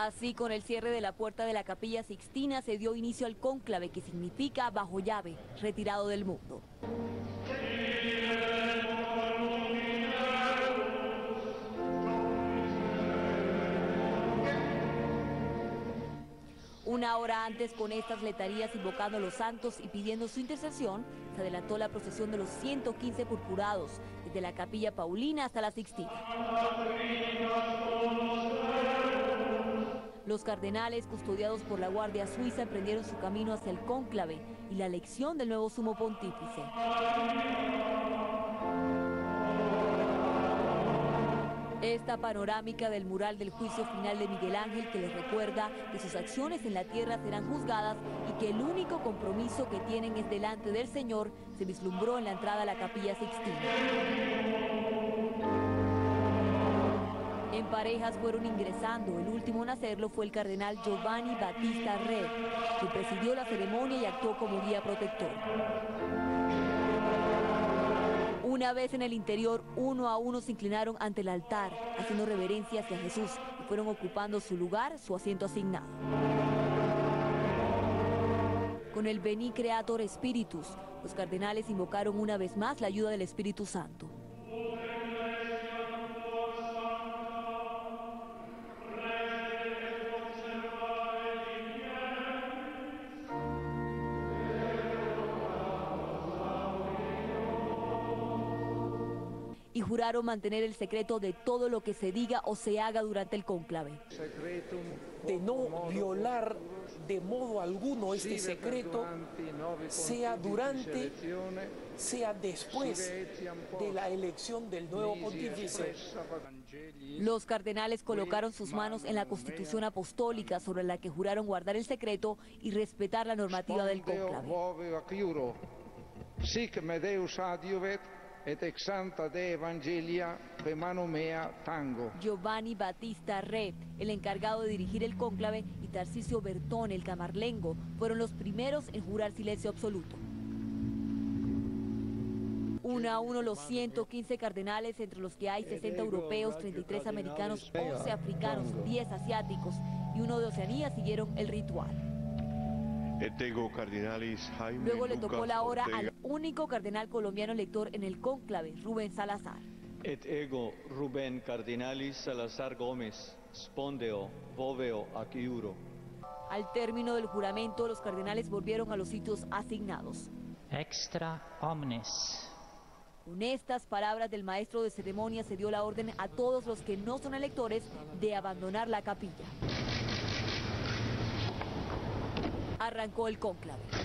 Así, con el cierre de la puerta de la capilla Sixtina, se dio inicio al cónclave, que significa bajo llave, retirado del mundo. Una hora antes, con estas letarías invocando a los santos y pidiendo su intercesión, se adelantó la procesión de los 115 purpurados, desde la capilla Paulina hasta la Sixtina. Los cardenales, custodiados por la Guardia Suiza, emprendieron su camino hacia el cónclave y la elección del nuevo sumo pontífice. Esta panorámica del mural del juicio final de Miguel Ángel que les recuerda que sus acciones en la tierra serán juzgadas y que el único compromiso que tienen es delante del Señor, se vislumbró en la entrada a la capilla Sixtina. En parejas fueron ingresando. El último en hacerlo fue el cardenal Giovanni Battista Re, que presidió la ceremonia y actuó como guía protector. Una vez en el interior, uno a uno se inclinaron ante el altar, haciendo reverencia hacia Jesús y fueron ocupando su lugar, su asiento asignado. Con el Beni Creator Spiritus, los cardenales invocaron una vez más la ayuda del Espíritu Santo. Y juraron mantener el secreto de todo lo que se diga o se haga durante el cónclave. De no violar de modo alguno este secreto, sea durante, sea después de la elección del nuevo pontífice. Los cardenales colocaron sus manos en la Constitución Apostólica sobre la que juraron guardar el secreto y respetar la normativa del cónclave et exanta de evangelia mano mea tango. Giovanni Battista Re, el encargado de dirigir el cónclave, y Tarcisio Bertón, el camarlengo, fueron los primeros en jurar silencio absoluto. Uno a uno los 115 cardenales, entre los que hay 60 europeos, 33 americanos, 11 africanos, 10 asiáticos y uno de Oceanía siguieron el ritual. Luego le tocó la hora al único cardenal colombiano elector en el cónclave, Rubén Salazar. Et ego Rubén Cardinalis Salazar Gómez, spondeo, boveo. Al término del juramento, los cardenales volvieron a los sitios asignados. Extra omnes. Con estas palabras del maestro de ceremonia se dio la orden a todos los que no son electores de abandonar la capilla. Arrancó el cónclave.